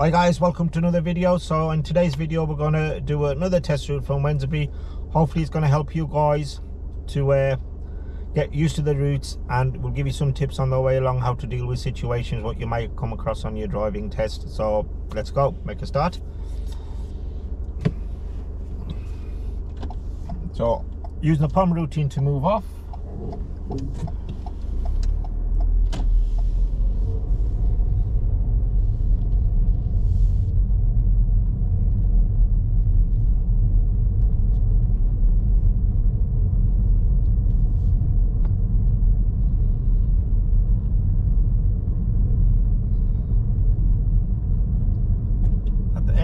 Hi guys, welcome to another video. So in today's video, we're going to do another test route from Wednesbury. Hopefully it's going to help you guys to uh, get used to the routes and we'll give you some tips on the way along how to deal with situations, what you might come across on your driving test. So let's go, make a start. So using the POM routine to move off.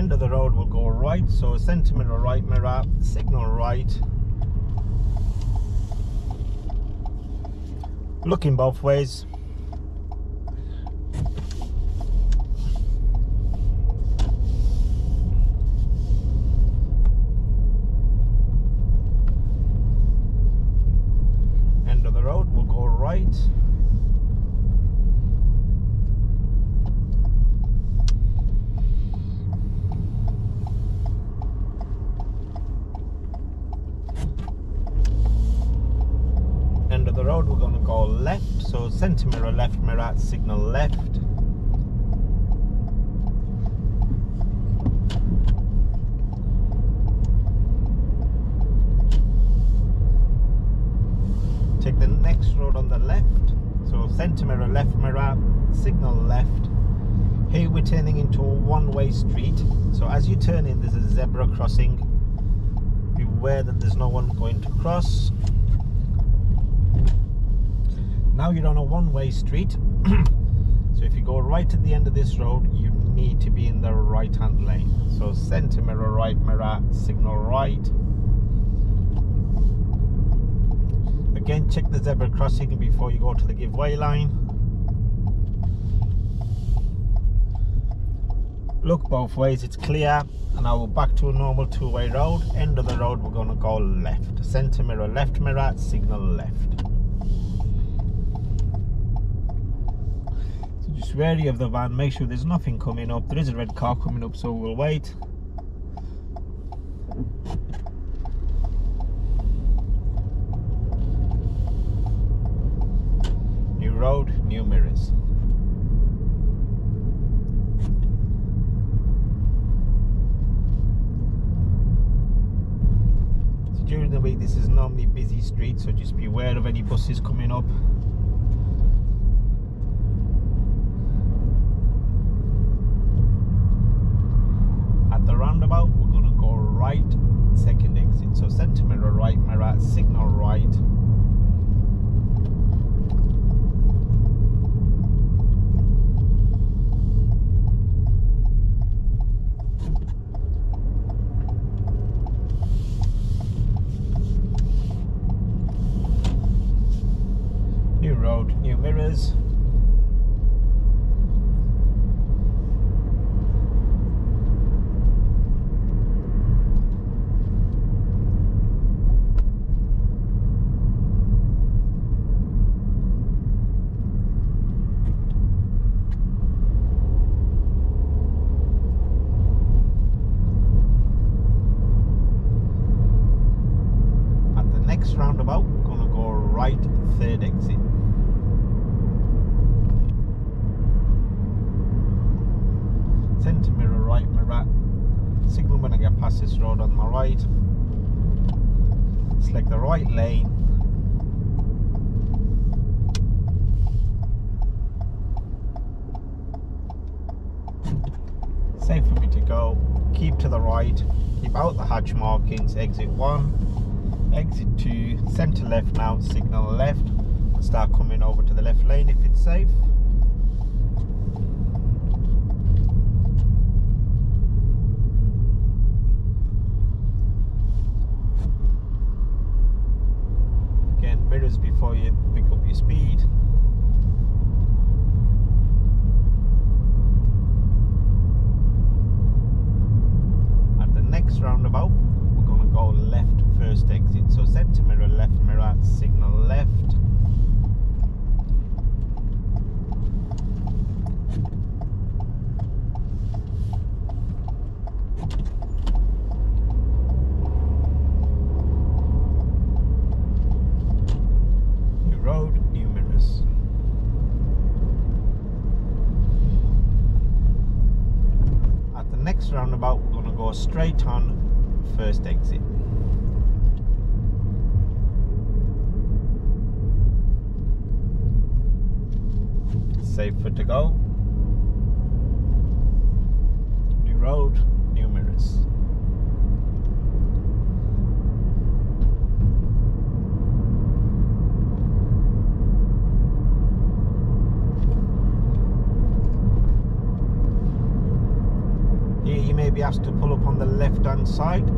End of the road will go right so a centimeter right mirror signal right. Looking both ways end of the road will go right end of the road we're going to go left so center mirror left mirror signal left. Take the next road on the left. So center mirror left mirror signal left. Here we're turning into a one-way street. So as you turn in there's a zebra crossing. Beware that there's no one going to cross. Now you're on a one-way street so if you go right at the end of this road you need to be in the right hand lane. So center mirror right mirror signal right. Again check the zebra crossing before you go to the giveaway line. Look both ways it's clear. And now we're back to a normal two-way road. End of the road we're going to go left. Center mirror left mirror signal left just wary of the van make sure there's nothing coming up. There is a red car coming up so we'll wait. New road new mirrors. So during the week this is normally busy street so just be aware of any buses coming up the roundabout we're going to go right so center mirror right mirror signal right new road new mirrors next roundabout to go right third exit. Center mirror right mirror signal when I get past this road on my right. Select the right lane. Safe for me to go. Keep to the right. Keep out the hatch markings. Exit one exit to center left now signal left. Start coming over to the left lane if it's safe. Again mirrors before you pick up your speed. At the next roundabout we're going to go left first exit so center mirror left mirror signal left roundabout we're going to go straight on first exit safe for to go. New road new mirrors. Here you may be asked to pull up on the left hand side.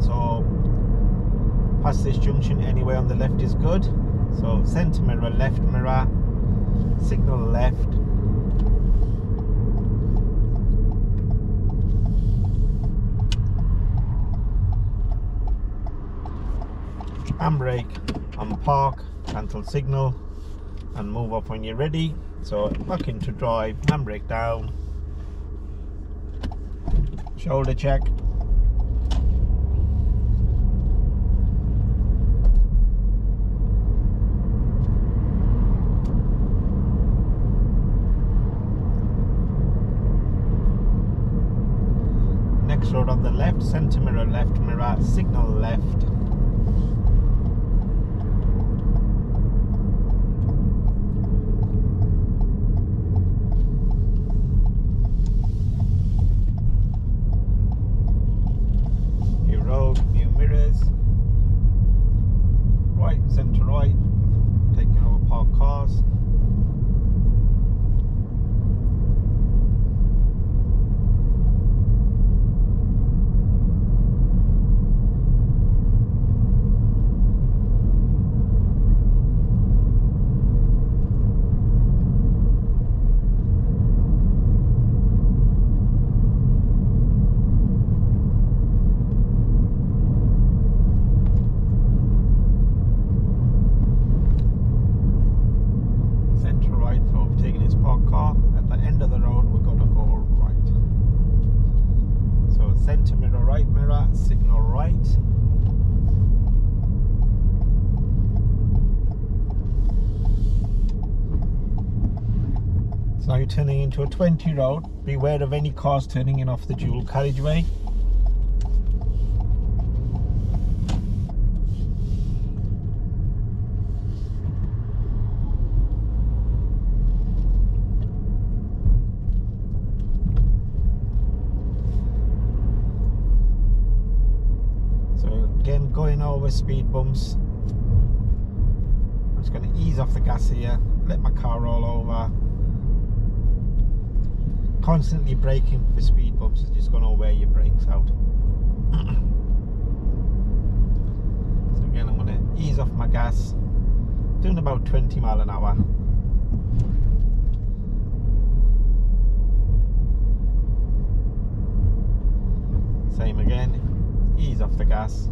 So past this junction anywhere on the left is good. So center mirror left mirror signal left. Handbrake on park cancel signal and move up when you're ready. So back into drive handbrake down. Shoulder check next road on the left center mirror left mirror signal left into a 20 road. Beware of any cars turning in off the dual carriageway. So again, going over speed bumps. I'm just going to ease off the gas here, let my car roll over constantly braking for speed bumps is just going to wear your brakes out. so again, I'm going to ease off my gas, doing about 20 mile an hour. Same again, ease off the gas.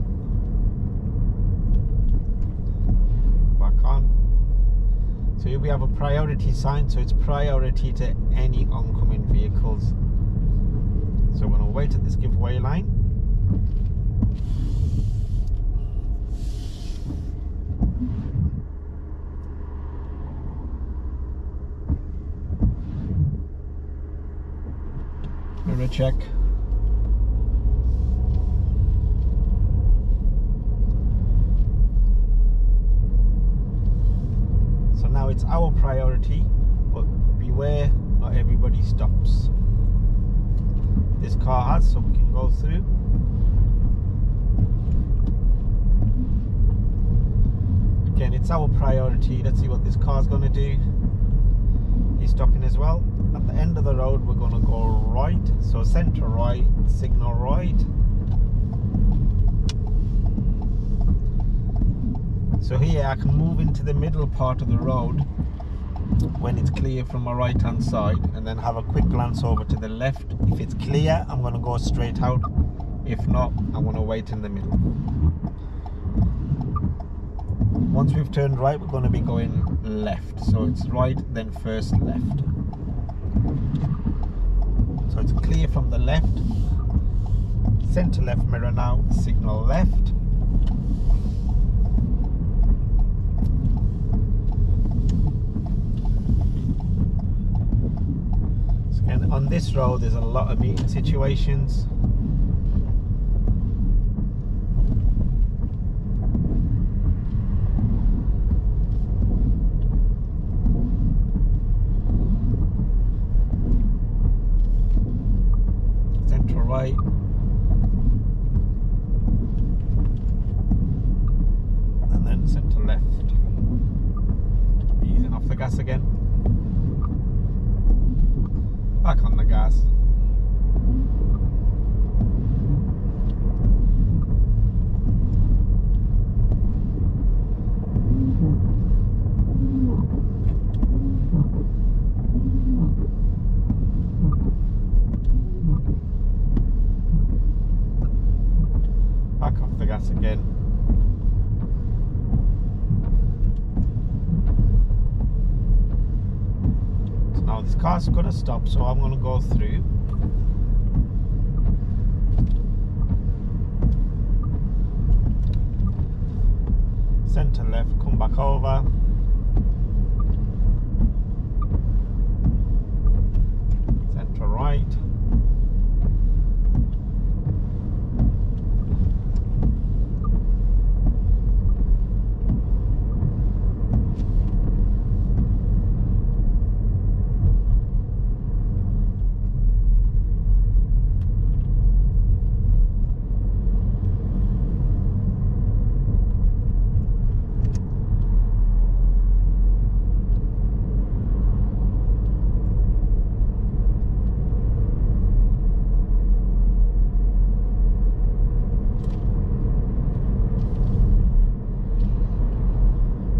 Back on. So here we have a priority sign, so it's priority to any oncoming vehicles. So we're to wait at this giveaway line. Check. It's our priority, but beware, not everybody stops. This car has, so we can go through. Again, it's our priority. Let's see what this car's going to do. He's stopping as well. At the end of the road, we're going to go right. So center right, signal right. So here I can move into the middle part of the road when it's clear from my right hand side and then have a quick glance over to the left. If it's clear, I'm going to go straight out. If not, I'm going to wait in the middle. Once we've turned right, we're going to be going left. So it's right, then first left. So it's clear from the left. Center left mirror now, signal left. This road there's a lot of meeting situations central right and then centre left easing off the gas again back on the gas back off the gas again So now this car's gonna stop, so I'm gonna go through. Centre left, come back over. Centre right.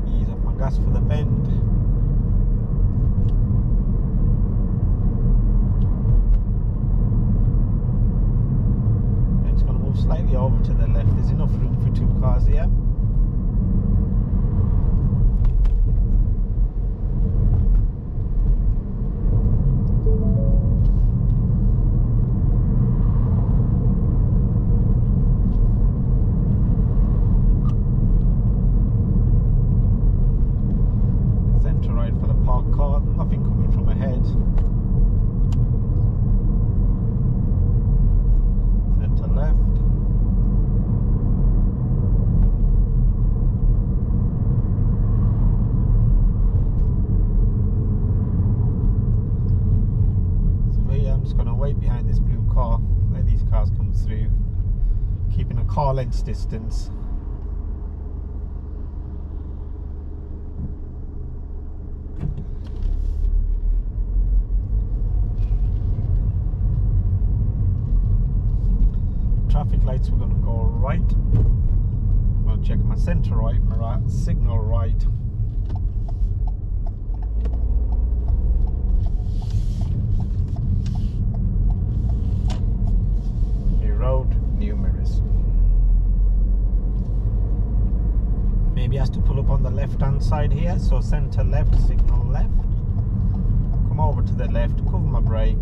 Ease up my gas for the bend. It's going to move slightly over to the left. There's enough room for two cars here. Centre right for the parked car. Nothing coming from ahead. Centre left. So here I'm just going to wait behind this blue car. Let these cars come through. Distance. traffic lights we're going to go right. To check my center right my right signal right. Road new mirrors maybe has to pull up on the left hand side here. So center left signal left. Come over to the left cover my brake.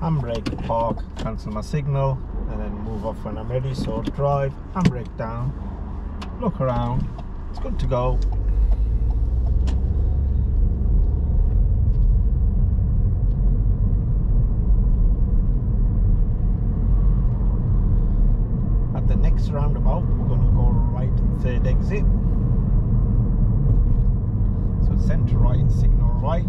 Handbrake, park, cancel my signal, and then move off when I'm ready. So drive, handbrake down, look around, it's good to go. At the next roundabout, we're going to go right third exit. So centre right, signal right,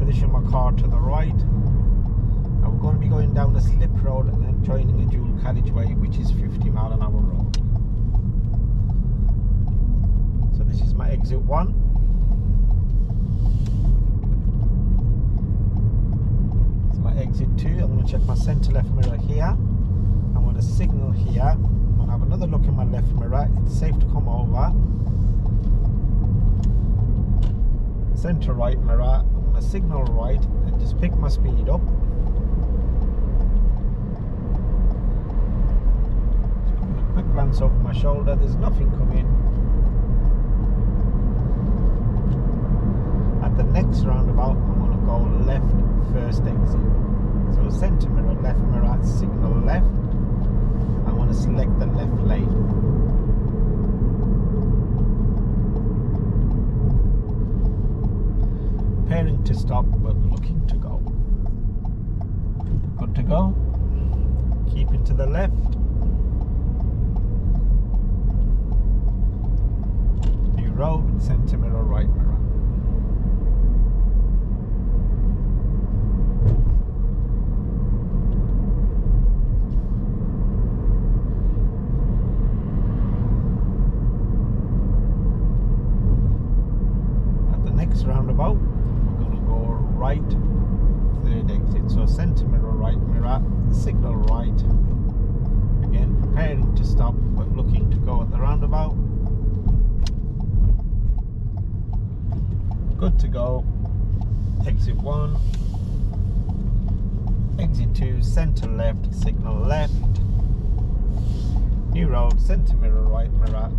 position my car to the right, now we're going to be going down a slip road and then joining a dual carriageway which is 50 mile an hour road. So this is my exit one. It's my exit two. I'm going to check my centre left mirror here. To signal here. I'm going to have another look in my left mirror. It's safe to come over. Centre right mirror. I'm going to signal right and just pick my speed up. quick glance over my shoulder, there's nothing coming. At the next roundabout, I'm going to go left first exit. So centre mirror, left mirror, signal left to select the left lane. preparing to stop but looking to go. Good to go. Keeping to the left. New road, centimeter right two, centre left, signal left. New road, centre mirror, right mirror.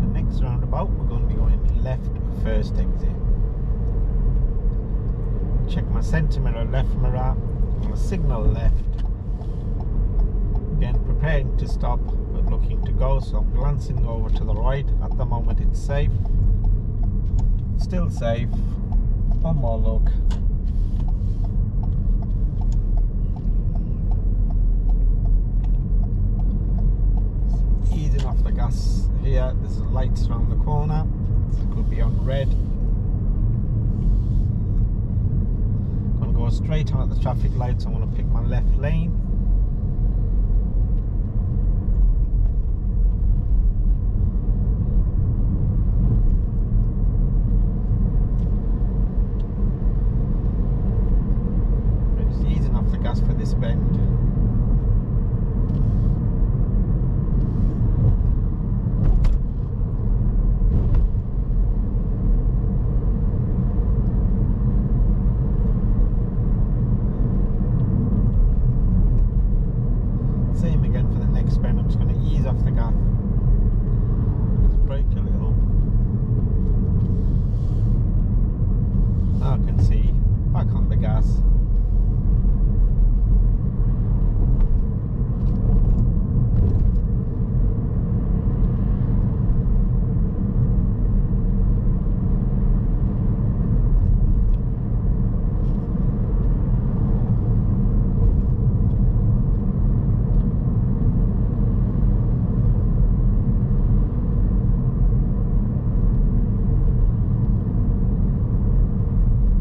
The next roundabout, we're going to be going left first exit. Check my centre mirror, left mirror, my signal left. Again, preparing to stop but looking to go, so I'm glancing over to the right. At the moment, it's safe. Still safe. One more look. easing off the gas here. There's lights around the corner. It could be on red. Gonna go straight on at the traffic lights. I'm gonna pick my left lane. We're Just easing off the gas for this bend. Same again for the next bend. I'm just going to ease off the gas. Just brake a little. Now I can see. Back on the gas.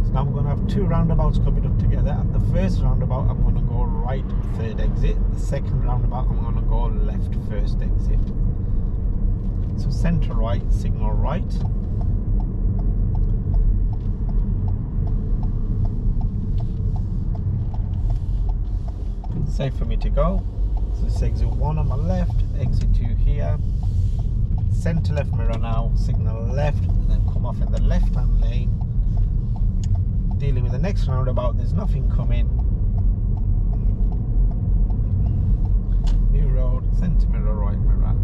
So now we're going to have two roundabouts coming up together. At the first roundabout, I'm going to go right third exit. The second roundabout, I'm going to go left first exit. So centre right, signal right. Safe for me to go. So this exit one on my left, exit two here. Centre left mirror now, signal left, and then come off in the left hand lane dealing with the next roundabout. There's nothing coming. New road, centre mirror, right mirror.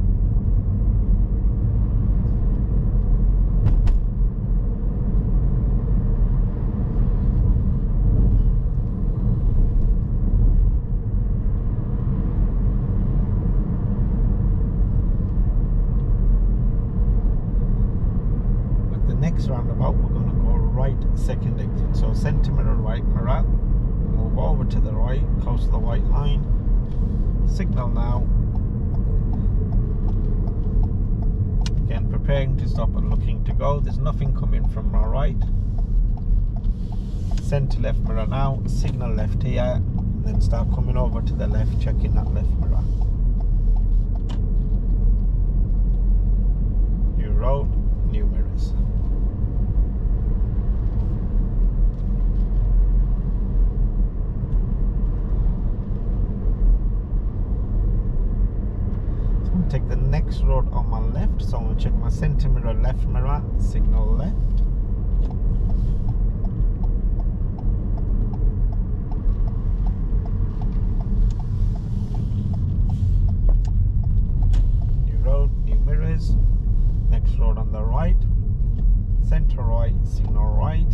At the next roundabout, we're going to go right second exit. So centre mirror, right mirror. Move over to the right, close to the white line. Signal now. Again, preparing to stop and looking to go. There's from my right. Centre left mirror now. Signal left here. And then start coming over to the left, checking that left mirror. New road, new mirrors. Take the next road on my left. So I'm gonna check my centre mirror, left mirror, signal left. New road, new mirrors. Next road on the right. Centre right, signal right.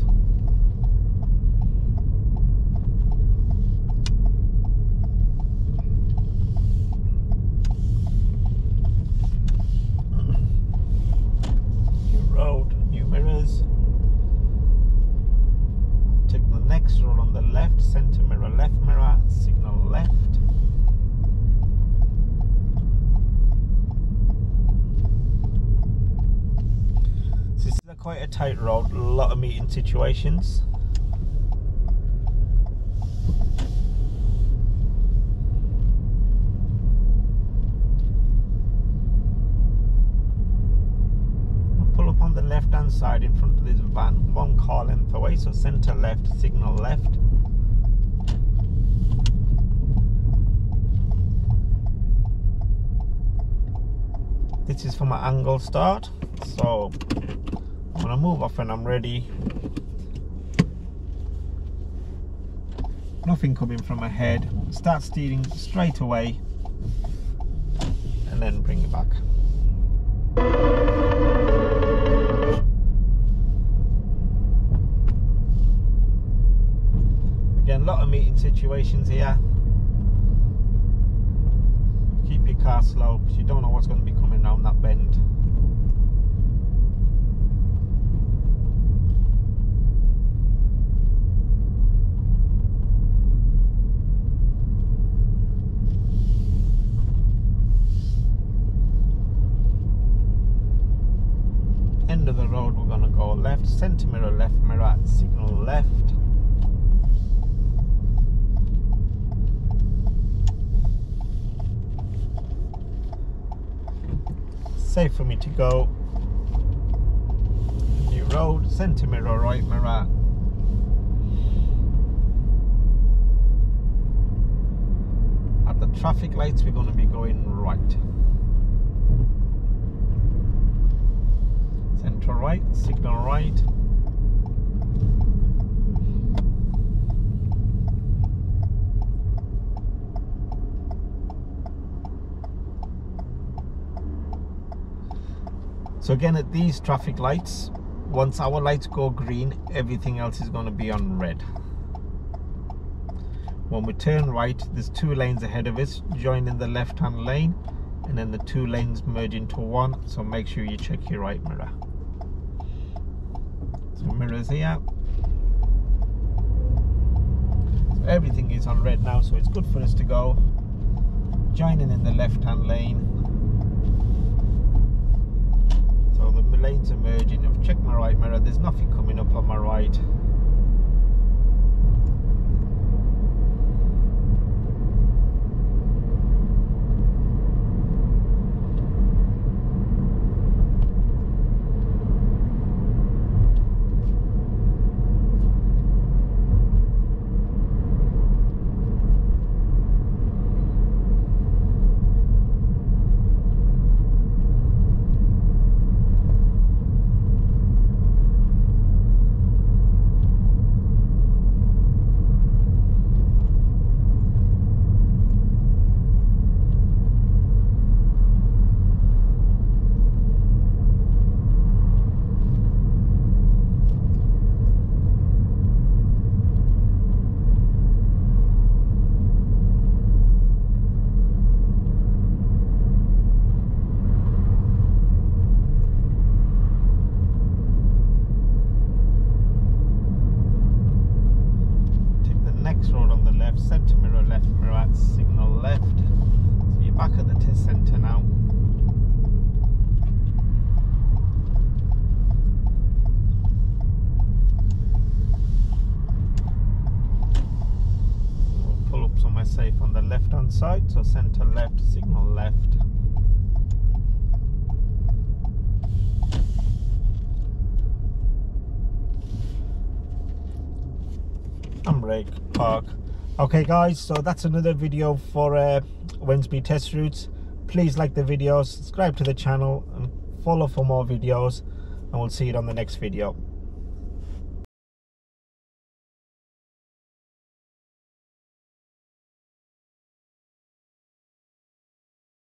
Quite a lot of meeting situations. pull up on the left hand side in front of this van, one car length away, so centre left, signal left. This is for my angle start, so gonna move off when I'm ready. Nothing coming from ahead. Start steering straight away and then bring it back. Again, a lot of meeting situations here. Keep your car slow because you don't know what's going to be coming around that bend. End of the road, we're going to go left, mirror mirror signal left. safe for me to go. New road, centre mirror, right mirror. At the traffic lights, we're going to be going right. Centre right, signal right. So again, at these traffic lights, once our lights go green, everything else is going to be on red. When we turn right, there's two lanes ahead of us, joining the left-hand lane, and then the two lanes merge into one, so make sure you check your right mirror. Mirrors here. So everything is on red now, so it's good for us to go. Joining in the left-hand lane, so the lanes are merging. I've checked my right mirror. There's nothing coming up on my right. Side, so center left, signal left. And brake, park. Okay guys, so that's another video for uh, test routes. Please like the video, subscribe to the channel and follow for more videos and we'll see you on the next video.